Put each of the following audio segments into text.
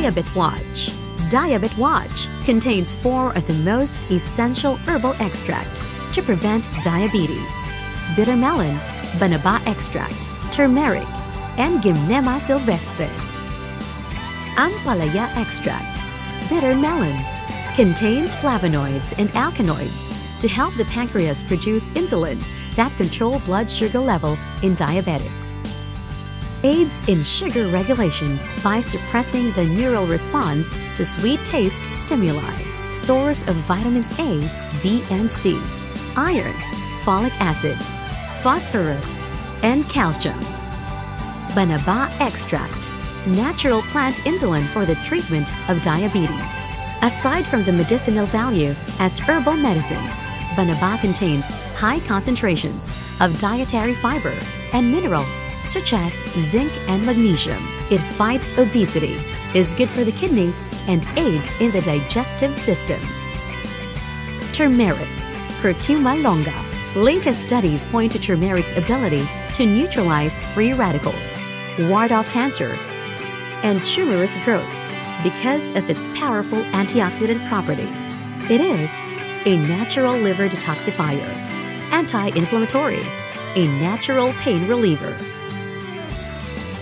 Diabet Watch. Diabet Watch contains four of the most essential herbal extract to prevent diabetes. Bitter melon, banaba extract, turmeric, and Gymnema sylvestre. Ampalaya extract, bitter melon, contains flavonoids and alkaloids to help the pancreas produce insulin that control blood sugar level in diabetics. Aids in sugar regulation by suppressing the neural response to sweet taste stimuli. Source of vitamins A, B, and C, iron, folic acid, phosphorus, and calcium. Banaba extract, natural plant insulin for the treatment of diabetes. Aside from the medicinal value as herbal medicine, Banaba contains high concentrations of dietary fiber and mineral such as zinc and magnesium. It fights obesity, is good for the kidney, and aids in the digestive system. Turmeric, Curcuma longa. Latest studies point to turmeric's ability to neutralize free radicals, ward off cancer, and tumorous growths because of its powerful antioxidant property. It is a natural liver detoxifier, anti-inflammatory, a natural pain reliever.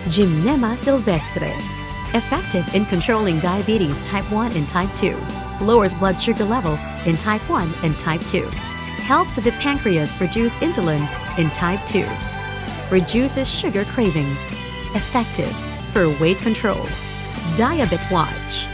Gymnema sylvestre, effective in controlling diabetes type 1 and type 2, lowers blood sugar level in type 1 and type 2, helps the pancreas produce insulin in type 2, reduces sugar cravings, effective for weight control. Diabet Watch